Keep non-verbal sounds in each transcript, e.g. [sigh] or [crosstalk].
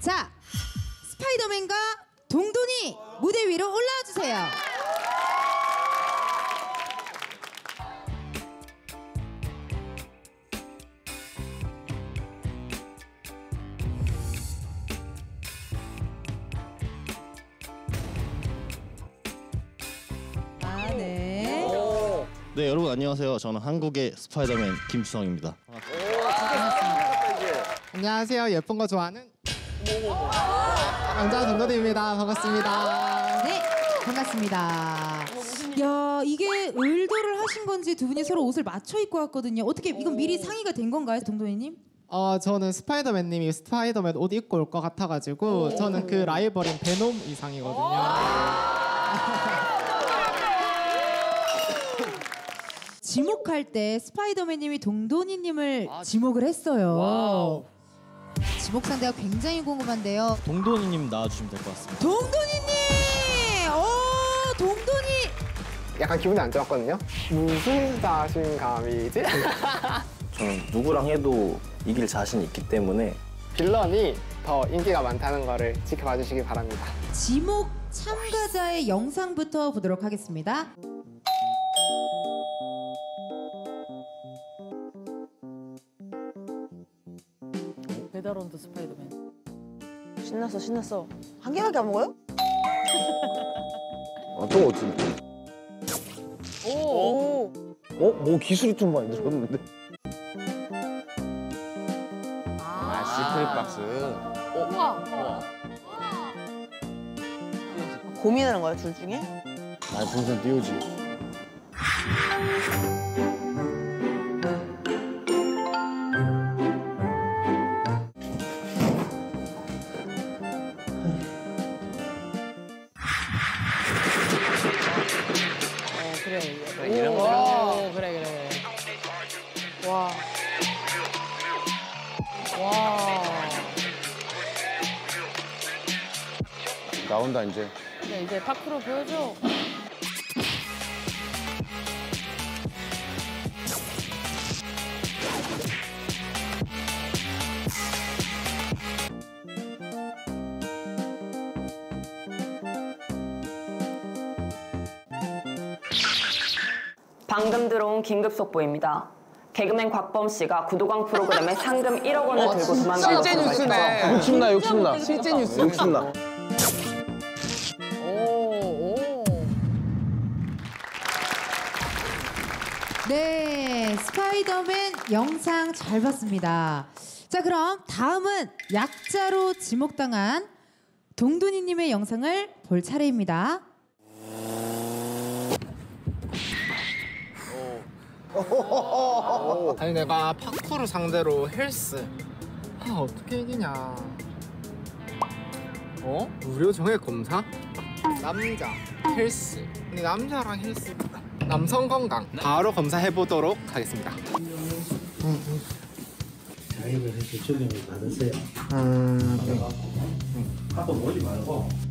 자, 스파이더맨과 동돈이 무대 위로 올라와 주세요. 아, 네. 네 여러분 안녕하세요. 저는 한국의 스파이더맨 김수성입니다. 안녕하세요. 예쁜 거 좋아하는 남자 동도입니다 반갑습니다. 네, 반갑습니다. 야, 이게 의도를 하신 건지 두 분이 서로 옷을 맞춰 입고 왔거든요. 어떻게 이건 미리 상의가 된 건가요, 동도희님? 어 저는 스파이더맨님이 스파이더맨 옷 입고 올 것 같아가지고 저는 그 라이벌인 베놈 이상이거든요. [laughs] 지목할 때 스파이더맨님이 동돈이님을 지목을 했어요. 지목 상대가 굉장히 궁금한데요. 동돈이님 나와주시면 될 것 같습니다. 동돈이님, 오, 동돈이. 약간 기분이 안 좋았거든요. 무슨 자신감이지? [laughs] 저는 누구랑 해도 이길 자신이 있기 때문에 빌런이 더 인기가 많다는 거를 지켜봐 주시기 바랍니다. 지목 참가자의 영상부터 보도록 하겠습니다. 배달원도 스파이더맨. 신났어 신났어 한 개밖에 안 먹어요? [laughs] 어떤 거지? 오. 어? 뭐 기술이 좀 많이 들었는데? 아, 고민하는 거야 둘 중에? 아 분선 띄우지 나온다 이제 네, 이제 파크로 보여줘. 방금 들어온 긴급 속보입니다. 개그맨 곽범 씨가 구도광 프로그램에 상금 1억 원을 들고 도망가고 실제 뉴스네. 욕심나 욕심나 실제 뉴스. 욕심나 네, 스파이더맨 영상 잘 봤습니다. 자, 그럼 다음은 약자로 지목당한 동돈이님의 영상을 볼 차례입니다. 아니 내가 파쿠르 상대로 헬스 아 어떻게 이기냐 어? 무료 정액 검사? 남자 헬스 근데 남자랑 헬스 남성 건강 바로 검사해 보도록 하겠습니다. 자기를 해서 적용을 받으세요. 음, 갖고. 보지 말고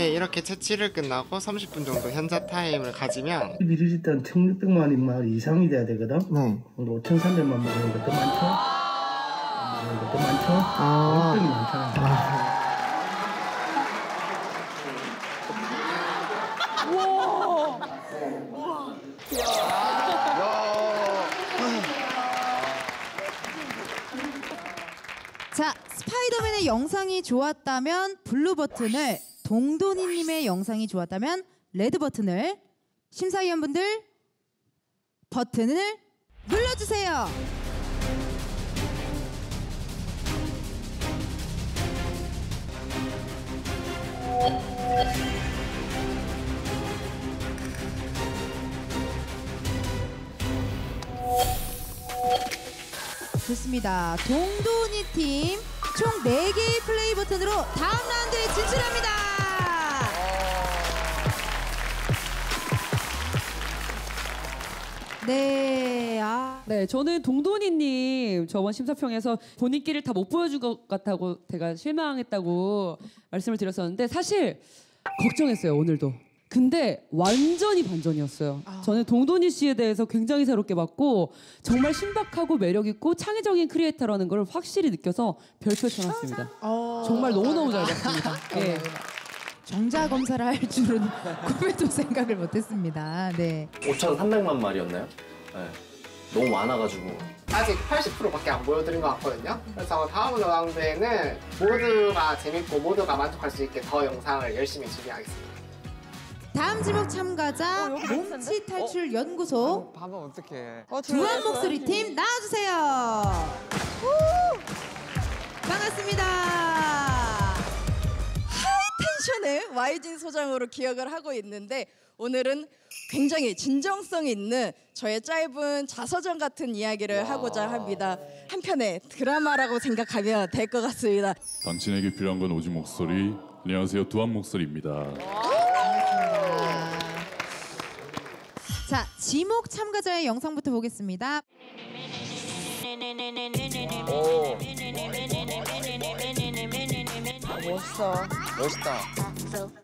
네 이렇게 채취를 끝나고 30분 정도 현자 타임을 가지면 일단 1600만이 말 이상이 돼야 되거든. 네 5300만 먹는 것도 많죠. 먹는 것도 많죠. 아. 월등히 많잖아. 자, 스파이더맨의 영상이 좋았다면 blue 버튼을, 동돈이님의 영상이 좋았다면 red 버튼을, 심사위원분들 버튼을 눌러주세요. 좋습니다. 동돈이 팀 총 4개의 플레이 버튼으로 다음 라운드에 진출합니다. 네, 아. 네, 저는 동돈이님 저번 심사평에서 본인끼를 다 못 보여준 것 같다고 제가 실망했다고 말씀을 드렸었는데 사실 걱정했어요 오늘도. 근데 완전히 반전이었어요. 저는 동돈이 씨에 대해서 굉장히 새롭게 봤고 정말 신박하고 매력 있고 창의적인 크리에이터라는 걸 확실히 느껴서 별표 쳐놨습니다. 정말 너무너무 잘 봤습니다. 예. 정자 검사를 할 줄은 [laughs] 꿈에도 생각을 못했습니다. 네. 5,300만 말이었나요? 네. 너무 많아가지고 아직 80%밖에 안 보여드린 것 같거든요. 그래서 다음 라운드에는 모두가 재밌고 모두가 만족할 수 있게 더 영상을 열심히 준비하겠습니다. 다음 지목 참가자 몸치 탈출 연구소 봐봐 어떡해. 두한 목소리 팀 나와주세요. 반갑습니다. 텐션의 YG 소장으로 기억을 하고 있는데 오늘은 굉장히 진정성 있는 저의 짧은 자서전 같은 이야기를 하고자 합니다. 한편의 드라마라고 생각하면 될 것 같습니다. 당신에게 필요한 건 오직 목소리. 안녕하세요, 두한 목소리입니다. 자 지목 참가자의 영상부터 보겠습니다. 멋있어. 멋있다.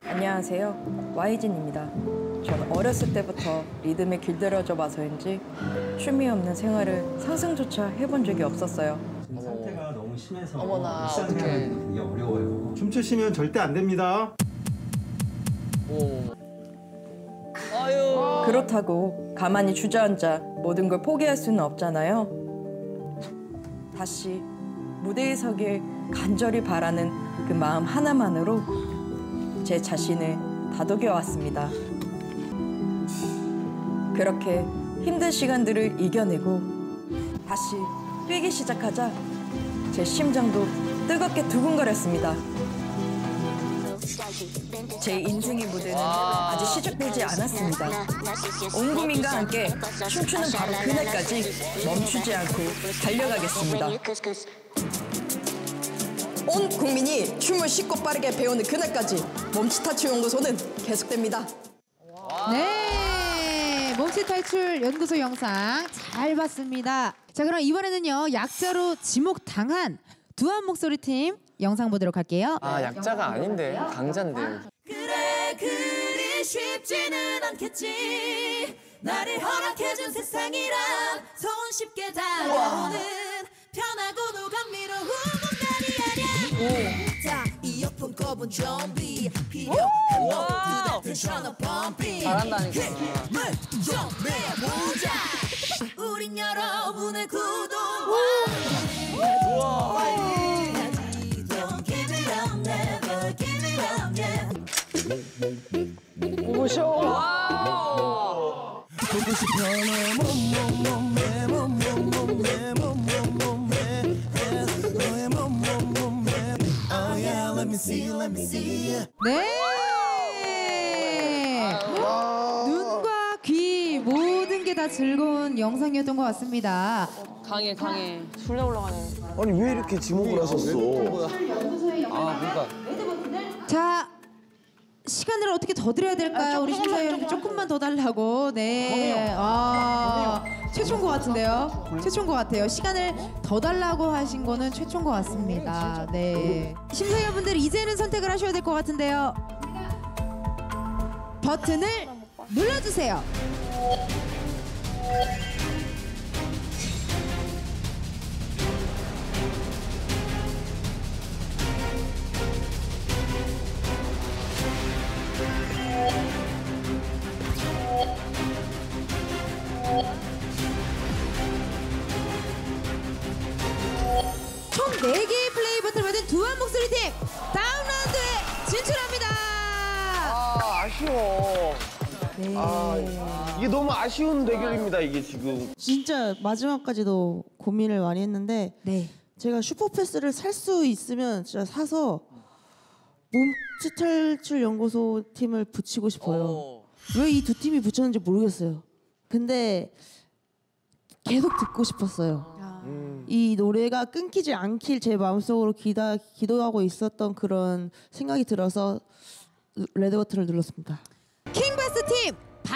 안녕하세요. YG입니다. 저는 어렸을 때부터 리듬에 길들여져 봐서인지 춤이 없는 생활을 상상조차 해본 적이 없었어요. 상태가 너무 심해서 어머나, 어떡해. 되게 어려워요. 춤추시면 절대 안 됩니다. 그렇다고 가만히 주저앉아 모든 걸 포기할 수는 없잖아요. 다시 무대에 서길 간절히 바라는 그 마음 하나만으로 제 자신을 다독여 왔습니다. 그렇게 힘든 시간들을 이겨내고 다시 뛰기 시작하자 제 심장도 뜨겁게 두근거렸습니다. 제 인생의 무대는 아직 시작되지 않았습니다. 온 국민과 함께 춤추는 바로 그날까지 멈추지 않고 달려가겠습니다. 온 국민이 춤을 쉽고 빠르게 배우는 그날까지 몸치타치 연구소는 계속됩니다. 네, 몸치 탈출 연구소 영상 잘 봤습니다. 자, 그럼 이번에는요 약자로 지목 당한 두한 목소리 팀 영상 보도록 할게요. 아 약자가 아닌데 강자인데. 그래 그리 쉽지는 않겠지 나를 허락해준 세상이란 손쉽게 다가오는 편하고도 감미로운 자 이어폰 꼽은 좀비 필요한 너도 같은 셔너 펌핑 잘한다니까. 힘을 좀 내보자 우린 여러분의 구독과 never give it up, yeah. 네. 즐거운 영상이었던 것 같습니다. 강해 강해. 술래 올라가네. 아니 왜 이렇게 지목을 하셨어? 아 그러니까 자 시간을 어떻게 더 드려야 될까요? 우리 심사위원님 조금만 더 달라고. 네. 아 최초인 것 같은데요. 최초인 것 같아요. 시간을 더 달라고 하신 거는 최초인 것 같습니다. 네. 심사위원분들 이제는 선택을 하셔야 될 것 같은데요. 버튼을 눌러주세요. 총 아 아쉬운 대결입니다 이게 지금. 진짜 마지막까지도 고민을 많이 했는데 네. 제가 슈퍼패스를 살 수 있으면 진짜 사서 몸치 탈출 연구소 팀을 붙이고 싶어요. 왜 이 두 팀이 붙였는지 모르겠어요. 근데 계속 듣고 싶었어요. 이 노래가 끊기지 않길 제 마음속으로 기다, 기도하고 있었던 그런 생각이 들어서 레드 버튼을 눌렀습니다.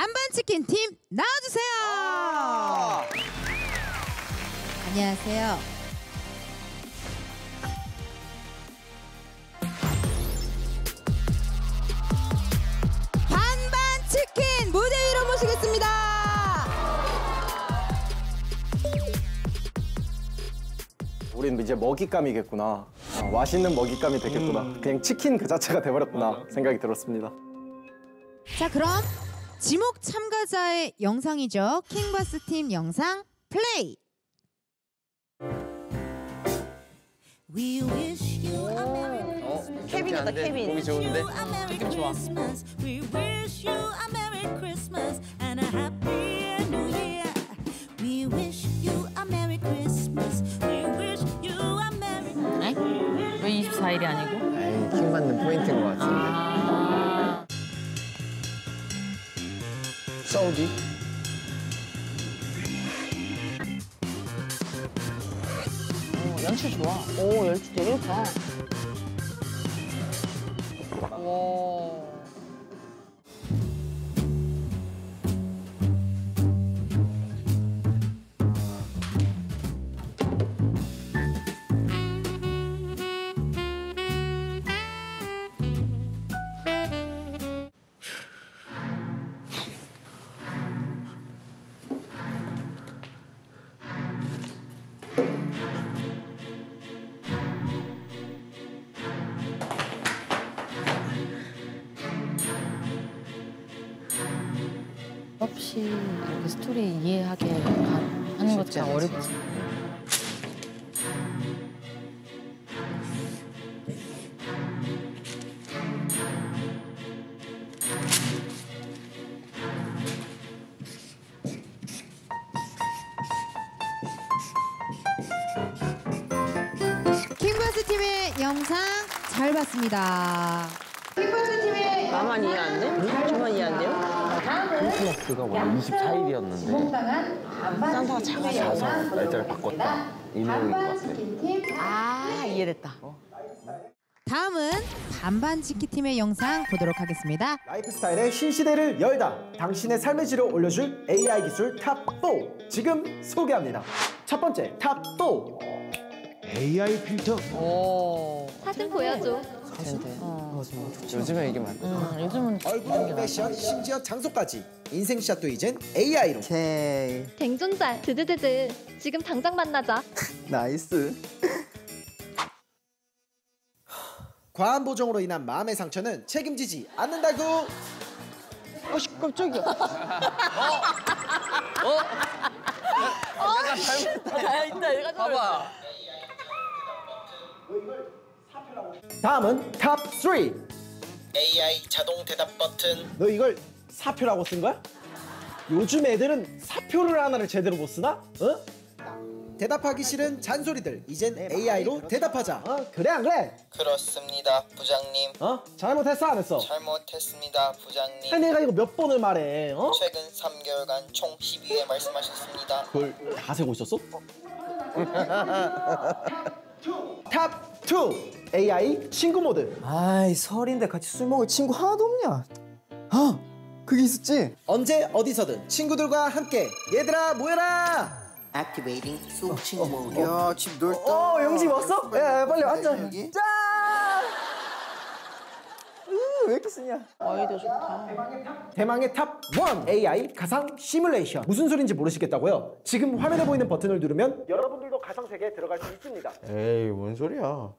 반반치킨 팀 나와주세요. 안녕하세요. 반반치킨 무대 위로 모시겠습니다. 우린 이제 먹잇감이겠구나 어, 맛있는 먹잇감이 되겠구나 음. 그냥 치킨 그 자체가 돼버렸구나 생각이 들었습니다 자 그럼 지목 참가자의 영상이죠. 킹바스 팀 영상 플레이. We wish you a merry 어, Christmas. 케빈이다, 케빈. We wish 좋은데? you a merry 느낌 좋아. Christmas. We wish you a merry Christmas and a happy new year. We wish you a merry Christmas. We wish you a merry. 왜 24일이 아니고? 에이 킹 받는 포인트인 것 같은데. 아. 사우디? 오, 연출 좋아. 오, 연출 되게 좋다. 와. 없이 이렇게 스토리 이해하게 가- 하는 것도 참 어렵지. 킹바스 팀의 영상 잘 봤습니다. 킹바스 팀의 나만 이해 안 돼? 저만 이해 안 돼요? 크리스마스가 원래 24일이었는데 산타가 작아서. 날짜를 바꿨다. 이 내용인 것 같아. 아, 이해됐다. 다음은 반반 치키 팀의 영상 보도록 하겠습니다. 라이프 스타일의 신시대를 열다 당신의 삶의 질을 올려줄 AI 기술 top 4 지금 소개합니다 첫 번째 top 4 AI 필터 오. 사진 보여줘. 요즘에 이게 많. 음, 요즘은 얼굴, 패션, 심지어 장소까지 인생샷도 이젠 AI로 오케이. 개존잘 드드드드. 지금 당장 만나자. [laughs] nice. [laughs] 과한 보정으로 인한 마음의 상처는 책임지지 않는다고 어씨 깜짝이야. [laughs] 약간 잘못했다. 야, 있다, 얘가 봐봐. 다음은 top 3 AI 자동 대답 버튼. 너 이걸 사표라고 쓴 거야? 요즘 애들은 사표를 하나를 제대로 못 쓰나? 어? 대답하기 싫은 잔소리들 이젠 AI로 대답하자 어? 그래 안 그래? 그렇습니다, 부장님. 어? 잘못했어 안 했어? 잘못했습니다, 부장님. 아 내가 이거 몇 번을 말해 어? 최근 3개월간 총 12회 말씀하셨습니다. 그걸 다 세고 있었어? top 2 AI 친구 모드 아이 설인데 같이 술 먹을 친구 하나도 없냐? 아 그게 있었지? 언제 어디서든 친구들과 함께 얘들아 모여라 Activating 속 친구 모드. 야, 집 넓다. 어, 영지 왔어? 야, 야, 빨리 앉아. 여기? 짠! 으, 왜 이렇게 쓰냐? 아이디어 좋다. 대망의 top 1 AI 가상 시뮬레이션 무슨 소린지 모르시겠다고요? 지금 화면에 보이는 버튼을 누르면 여러분들도 가상 세계에 들어갈 수 있습니다 에이, 뭔 소리야?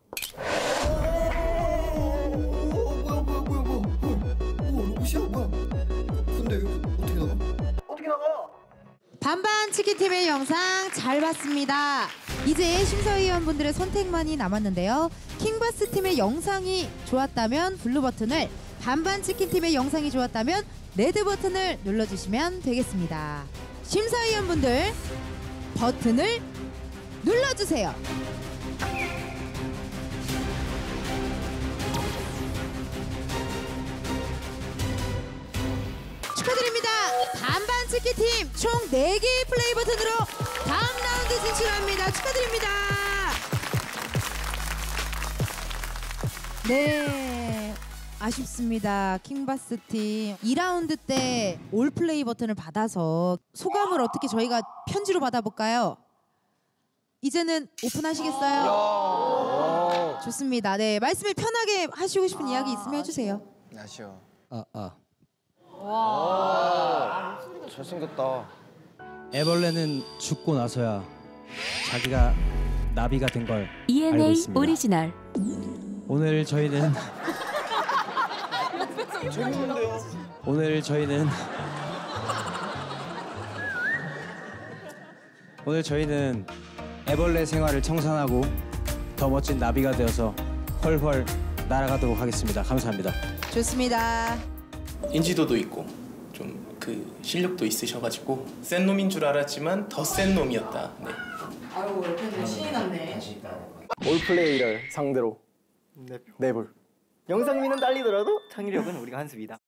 반반 치킨 팀의 영상 잘 봤습니다. 이제 심사위원분들의 선택만이 남았는데요. 킹바스 팀의 영상이 좋았다면 blue 버튼을, 반반 치킨 팀의 영상이 좋았다면 red 버튼을 눌러주시면 되겠습니다. 심사위원분들 버튼을 눌러주세요. 축하드립니다. 반반 치킨 팀 총 4개의 플레이 버튼으로 다음 라운드 진출합니다. 축하드립니다. 네. 아쉽습니다. 킹바스 팀 2라운드 때 all 플레이 버튼을 받아서 소감을 어떻게 저희가 편지로 받아볼까요? 이제는 오픈하시겠어요? 좋습니다. 네, 말씀을 편하게 하시고 싶은 이야기 있으면 해주세요. 아쉬워. 아, 아. 와. 잘생겼다. 애벌레는 죽고 나서야 자기가 나비가 된 걸 알고 ENA 있습니다. 오리지널 오늘 저희는 오늘 저희는 오늘 저희는 애벌레 생활을 청산하고 더 멋진 나비가 되어서 헐헐 날아가도록 하겠습니다. 감사합니다. 좋습니다. 인지도도 있고 좀 그 실력도 있으셔가지고 센 놈인 줄 알았지만 더 센 놈이었다. 네. 아유 옆에 신이 났네. 올플레이를 상대로 네불 영상미는 딸리더라도 창의력은 우리가 한 수입니다.